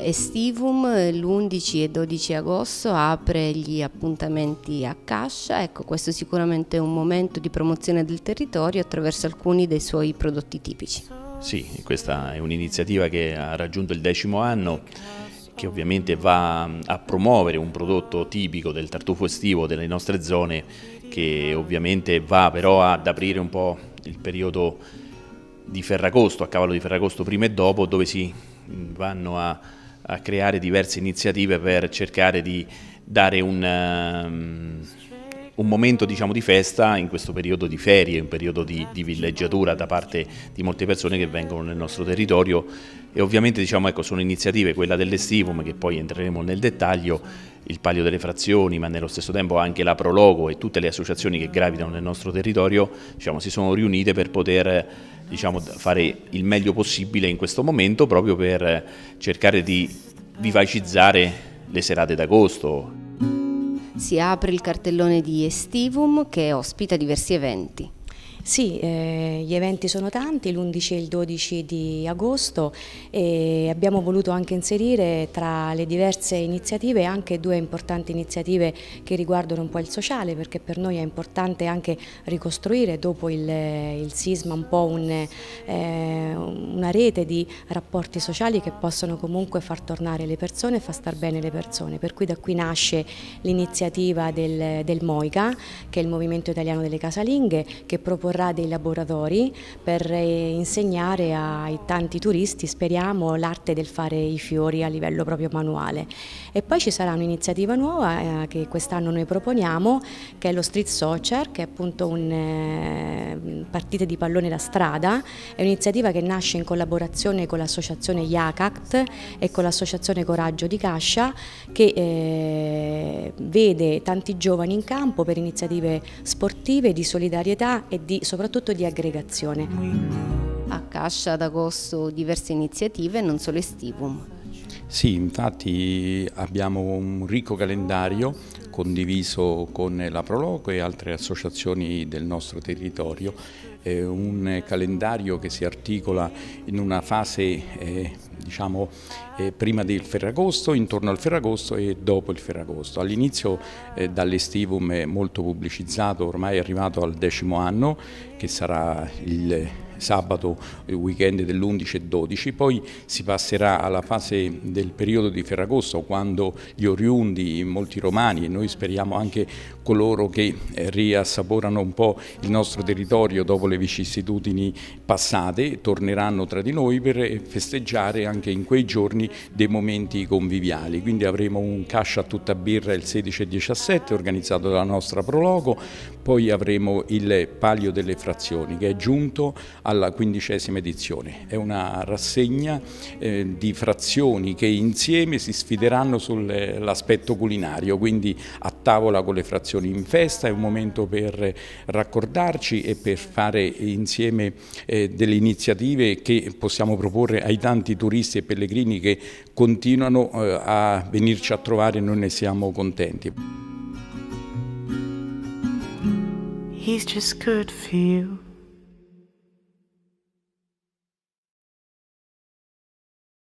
Estivum l'11 e 12 agosto apre gli appuntamenti a Cascia, ecco questo sicuramente è un momento di promozione del territorio attraverso alcuni dei suoi prodotti tipici. Sì, questa è un'iniziativa che ha raggiunto il decimo anno che ovviamente va a promuovere un prodotto tipico del tartufo estivo delle nostre zone che ovviamente va però ad aprire un po' il periodo di Ferragosto, a cavallo di Ferragosto prima e dopo, dove si vanno a, a creare diverse iniziative per cercare di dare un, um, un momento diciamo, di festa in questo periodo di ferie, un periodo di, di, villeggiatura da parte di molte persone che vengono nel nostro territorio. E ovviamente diciamo, ecco, sono iniziative, quella dell'Estivum che poi entreremo nel dettaglio, il Palio delle Frazioni ma nello stesso tempo anche la Prologo e tutte le associazioni che gravitano nel nostro territorio diciamo, si sono riunite per poter diciamo, fare il meglio possibile in questo momento proprio per cercare di vivacizzare le serate d'agosto. Si apre il cartellone di Estivum che ospita diversi eventi. Sì, eh, gli eventi sono tanti, l'11 e il 12 di agosto e abbiamo voluto anche inserire tra le diverse iniziative anche due importanti iniziative che riguardano un po' il sociale perché per noi è importante anche ricostruire dopo il, il sisma un po' un, eh, una rete di rapporti sociali che possono comunque far tornare le persone e far star bene le persone, per cui da qui nasce l'iniziativa del, del MOICA che è il Movimento Italiano delle Casalinghe che proporrà proporrà dei laboratori per eh, insegnare ai tanti turisti, speriamo, l'arte del fare i fiori a livello proprio manuale. E poi ci sarà un'iniziativa nuova eh, che quest'anno noi proponiamo, che è lo Street Soccer, che è appunto un eh, partite di pallone da strada, è un'iniziativa che nasce in collaborazione con l'associazione IACACT e con l'associazione Coraggio di Cascia, che eh, vede tanti giovani in campo per iniziative sportive, di solidarietà e di soprattutto di aggregazione. A Cascia ad agosto diverse iniziative, non solo Estivum. Sì, infatti abbiamo un ricco calendario condiviso con la Proloco e altre associazioni del nostro territorio, è un calendario che si articola in una fase eh, diciamo, eh, prima del Ferragosto, intorno al Ferragosto e dopo il Ferragosto. All'inizio eh, dall'Estivum è molto pubblicizzato, ormai è arrivato al decimo anno, che sarà il sabato, il weekend dell'11 e 12, poi si passerà alla fase del periodo di Ferragosto quando gli oriundi, molti romani e noi speriamo anche coloro che eh, riassaporano un po' il nostro territorio dopo le vicissitudini passate, torneranno tra di noi per festeggiare anche in quei giorni dei momenti conviviali. Quindi avremo un cascia a tutta birra il 16 e 17 organizzato dalla nostra Prologo, poi avremo il Palio delle Frazioni che è giunto alla quindicesima edizione. È una rassegna eh, di frazioni che insieme si sfideranno sull'aspetto culinario, quindi a tavola con le frazioni in festa, è un momento per raccordarci e per fare insieme eh, delle iniziative che possiamo proporre ai tanti turisti e pellegrini che continuano eh, a venirci a trovare e noi ne siamo contenti. He's just good for you.